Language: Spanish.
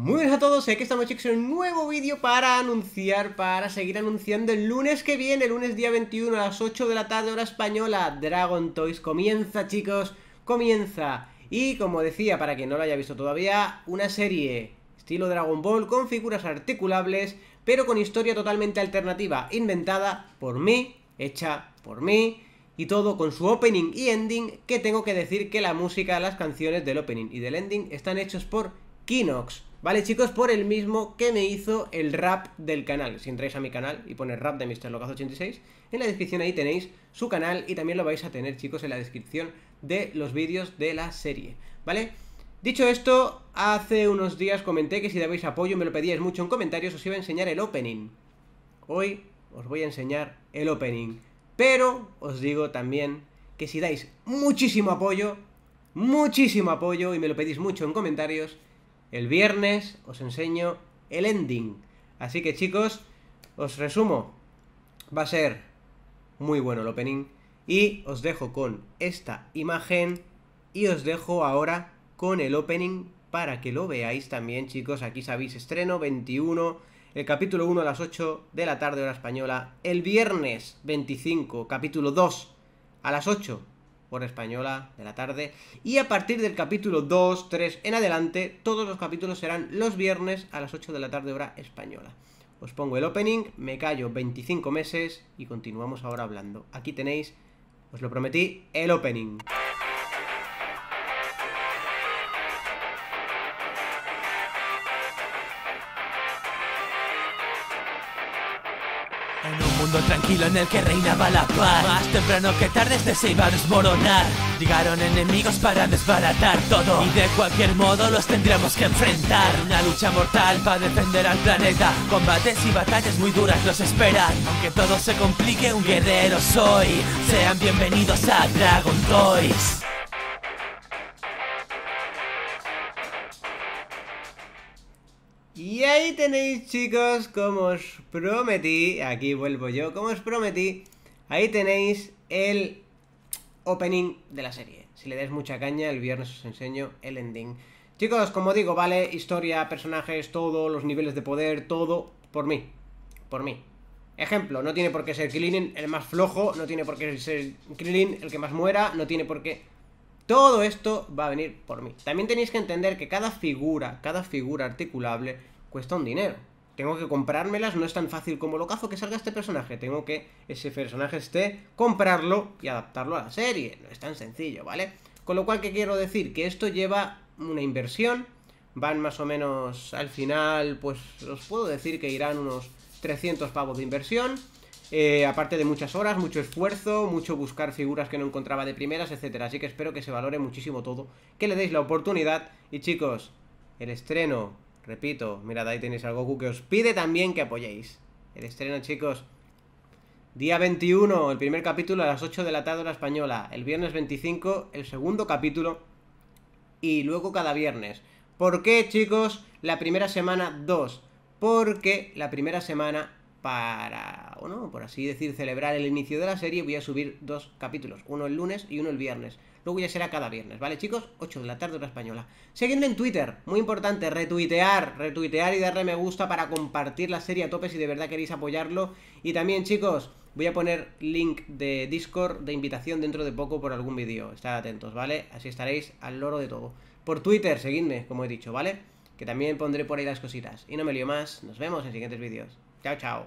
Muy buenas a todos, aquí estamos chicos en un nuevo vídeo para anunciar, para seguir anunciando el lunes que viene, el lunes día 21 a las 8 de la tarde hora española, Dragon Toys comienza chicos, comienza. Y como decía, para quien no lo haya visto todavía, una serie estilo Dragon Ball con figuras articulables, pero con historia totalmente alternativa, inventada por mí, hecha por mí, y todo con su opening y ending, que tengo que decir que la música, las canciones del opening y del ending están hechos por Kinox. Vale chicos, por el mismo que me hizo el rap del canal Si entráis a mi canal y ponéis rap de MrLocazo86 En la descripción ahí tenéis su canal y también lo vais a tener chicos en la descripción de los vídeos de la serie ¿Vale? Dicho esto, hace unos días comenté que si dabais apoyo, me lo pedíais mucho en comentarios, os iba a enseñar el opening Hoy os voy a enseñar el opening Pero os digo también que si dais muchísimo apoyo, muchísimo apoyo y me lo pedís mucho en comentarios el viernes os enseño el ending. Así que chicos, os resumo. Va a ser muy bueno el opening. Y os dejo con esta imagen. Y os dejo ahora con el opening para que lo veáis también, chicos. Aquí sabéis, estreno 21, el capítulo 1 a las 8 de la tarde hora española. El viernes 25, capítulo 2 a las 8 hora española de la tarde. Y a partir del capítulo 2, 3 en adelante, todos los capítulos serán los viernes a las 8 de la tarde hora española. Os pongo el opening, me callo 25 meses y continuamos ahora hablando. Aquí tenéis, os lo prometí, el opening. En un mundo tranquilo en el que reinaba la paz. Más temprano que tarde este se iba a desmoronar. Llegaron enemigos para desbaratar todo. Y de cualquier modo los tendremos que enfrentar. Una lucha mortal para defender al planeta. Combates y batallas muy duras los esperan. Aunque todo se complique un guerrero soy. Sean bienvenidos a Dragon Toys ahí tenéis chicos, como os prometí, aquí vuelvo yo, como os prometí, ahí tenéis el opening de la serie. Si le dais mucha caña, el viernes os enseño el ending. Chicos, como digo, vale, historia, personajes, todo, los niveles de poder, todo, por mí, por mí. Ejemplo, no tiene por qué ser Krillin el más flojo, no tiene por qué ser Krillin el que más muera, no tiene por qué... Todo esto va a venir por mí. También tenéis que entender que cada figura, cada figura articulable cuesta un dinero. Tengo que comprármelas, no es tan fácil como lo cazo que salga este personaje. Tengo que ese personaje esté, comprarlo y adaptarlo a la serie. No es tan sencillo, ¿vale? Con lo cual, ¿qué quiero decir? Que esto lleva una inversión. Van más o menos al final, pues os puedo decir que irán unos 300 pavos de inversión. Eh, aparte de muchas horas, mucho esfuerzo, mucho buscar figuras que no encontraba de primeras, etcétera. Así que espero que se valore muchísimo todo, que le deis la oportunidad. Y chicos, el estreno, repito, mirad, ahí tenéis al Goku que os pide también que apoyéis. El estreno, chicos, día 21, el primer capítulo a las 8 de la tarde hora española. El viernes 25, el segundo capítulo. Y luego cada viernes. ¿Por qué, chicos? La primera semana 2. Porque la primera semana para, bueno, por así decir, celebrar el inicio de la serie, voy a subir dos capítulos, uno el lunes y uno el viernes. Luego ya será cada viernes, ¿vale, chicos? 8 de la tarde, hora española. Seguidme en Twitter, muy importante, retuitear, retuitear y darle me gusta para compartir la serie a tope si de verdad queréis apoyarlo. Y también, chicos, voy a poner link de Discord de invitación dentro de poco por algún vídeo. Estad atentos, ¿vale? Así estaréis al loro de todo. Por Twitter, seguidme, como he dicho, ¿vale? Que también pondré por ahí las cositas. Y no me lío más, nos vemos en siguientes vídeos. Chao, chao.